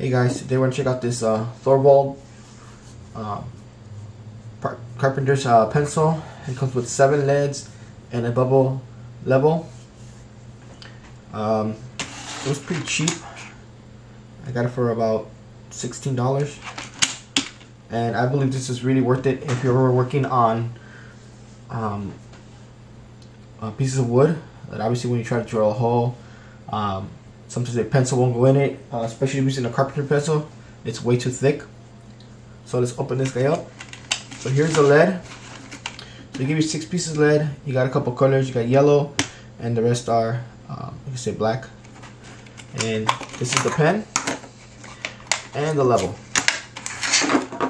Hey guys, today we're gonna check out this uh, Thorvald uh, Carpenter's uh, pencil. It comes with seven leads and a bubble level. Um, it was pretty cheap. I got it for about sixteen dollars, and I believe this is really worth it if you're working on um, uh, pieces of wood. That obviously, when you try to drill a hole. Um, Sometimes a pencil won't go in it, uh, especially using a carpenter pencil. It's way too thick. So let's open this guy up. So here's the lead. So they give you six pieces of lead. You got a couple colors. You got yellow, and the rest are, um, you can say black. And this is the pen and the level.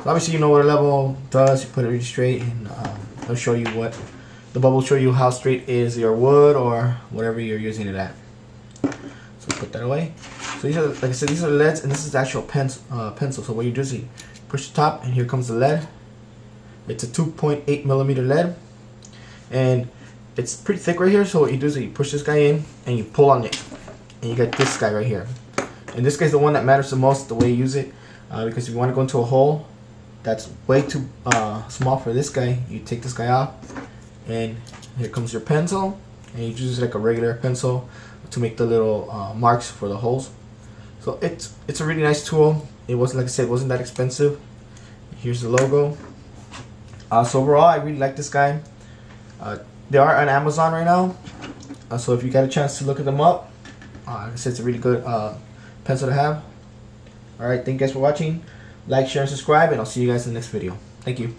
So obviously, you know what a level does. You put it really straight, and um, it'll show you what the bubble show you how straight is your wood or whatever you're using it at. Put that away. So these are, like I said, these are leads, and this is the actual uh, pencil. So what you do is you push the top, and here comes the lead. It's a 2.8 millimeter lead, and it's pretty thick right here. So what you do is you push this guy in, and you pull on it, and you get this guy right here. And this guy's the one that matters the most, the way you use it, uh, because if you want to go into a hole that's way too uh, small for this guy, you take this guy off, and here comes your pencil, and you use it like a regular pencil to make the little uh, marks for the holes. So it's it's a really nice tool. It wasn't like I said, it wasn't that expensive. Here's the logo. Uh, so overall, I really like this guy. Uh, they are on Amazon right now. Uh, so if you got a chance to look at them up, uh, like I said, it's a really good uh, pencil to have. Alright, thank you guys for watching. Like, share, and subscribe, and I'll see you guys in the next video. Thank you.